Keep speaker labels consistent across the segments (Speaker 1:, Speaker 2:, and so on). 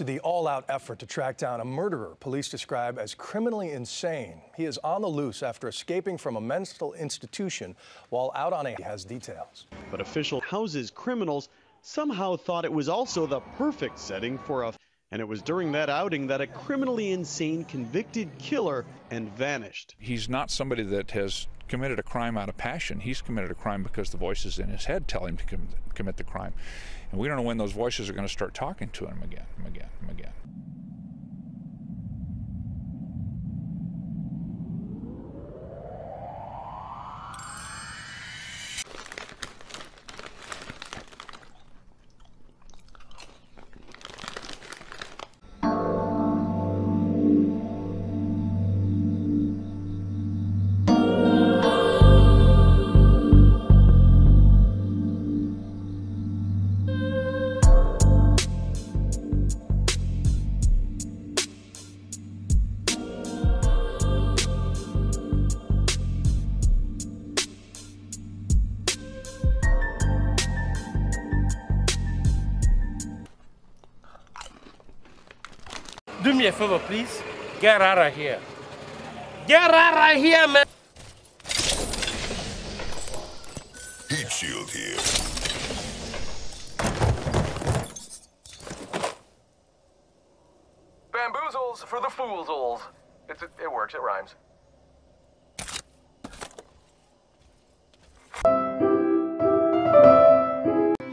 Speaker 1: to the all out effort to track down a murderer police describe as criminally insane. He is on the loose after escaping from a mental institution while out on a he has details.
Speaker 2: But official houses criminals somehow thought it was also the perfect setting for a and it was during that outing that a criminally insane convicted killer and vanished.
Speaker 3: He's not somebody that has committed a crime out of passion. He's committed a crime because the voices in his head tell him to com- commit the crime. And we don't know when those voices are going to start talking to him again, and again,
Speaker 4: Do me a favor, please. Get out of here. Get out of here, man.
Speaker 5: Heat shield here.
Speaker 6: Bamboozles for the foolsels. It's, it, it works, it rhymes.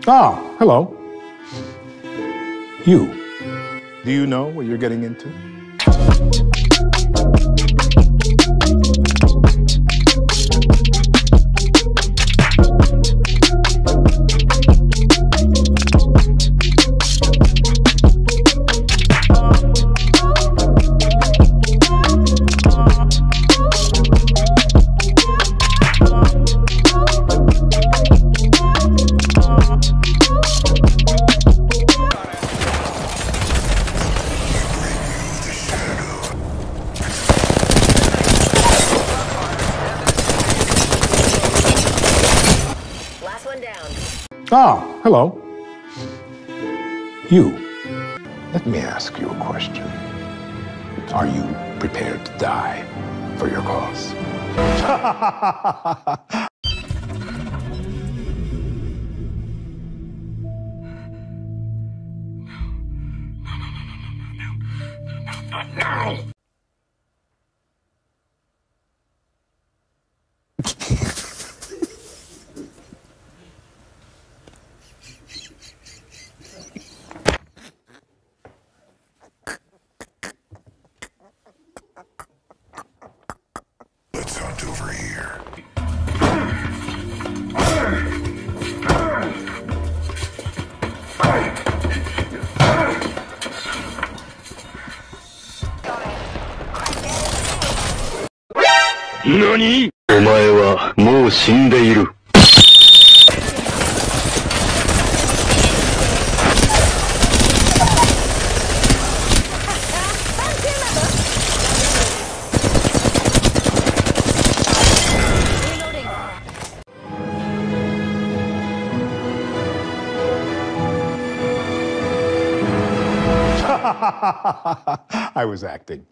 Speaker 7: Ah, hello. You. Do you know what you're getting into?
Speaker 8: One down.
Speaker 7: Ah, hello. You. Let me ask you a question. Are you prepared to die for your cause?
Speaker 5: Let's camped over here.
Speaker 9: NANI? お前はもう死んでいる。
Speaker 7: I was acting.